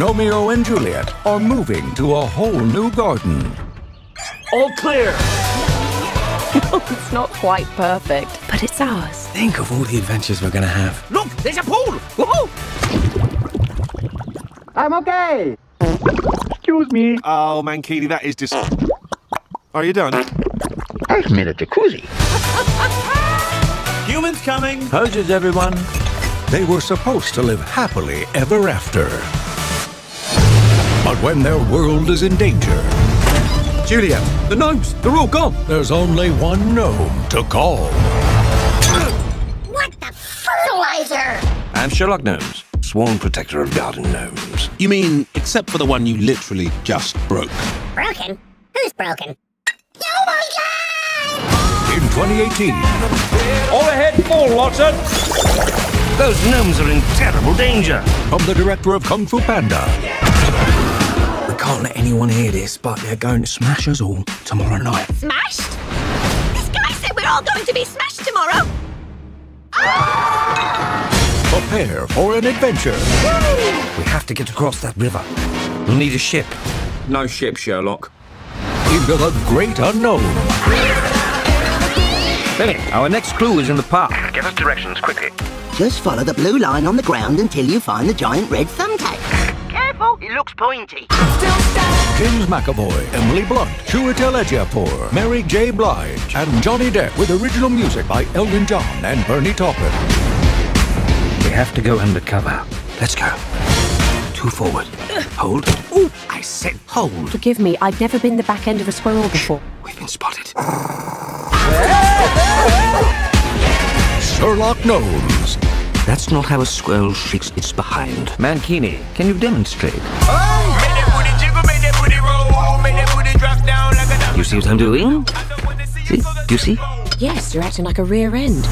Romeo and Juliet are moving to a whole new garden. All clear. It's not quite perfect, but it's ours. Think of all the adventures we're gonna have. Look, there's a pool. Woohoo! I'm okay. Excuse me. Oh, Mankini, that is dis. Are you done? I've made a jacuzzi. Humans coming. How's everyone? They were supposed to live happily ever after. But when their world is in danger, Juliet, the gnomes, they're all gone. there's only one gnome to call. What the fertilizer? I'm Sherlock Gnomes, sworn protector of garden gnomes. You mean, except for the one you literally just broke? Broken? Who's broken? Oh my god! In 2018, All ahead, full, Watson. Those gnomes are in terrible danger. from the director of Kung Fu Panda, We can't let anyone hear this, but they're going to smash us all tomorrow night. Smashed? This guy said we're all going to be smashed tomorrow. Ah! prepare for an adventure We have to get across that river. We'll need a ship. No ship, Sherlock. into the great unknown. Benny, our next clue is in the park. Give us directions quickly. Just follow the blue line on the ground until you find the giant red thumbtack. Careful, it looks pointy. James McAvoy, Emily Blunt, Chiwetel Ejiofor, Mary J. Blige, and Johnny Depp with original music by Elton John and Bernie Taupin. We have to go undercover. Let's go. Two forward. Hold. Ooh, I said hold. Forgive me, I've never been the back end of a squirrel before. We've been spotted. Sherlock Gnomes. That's not how a squirrel shakes its behind. Mankini, can you demonstrate? You see what I'm doing? See? Do you see? Yes, you're acting like a rear end.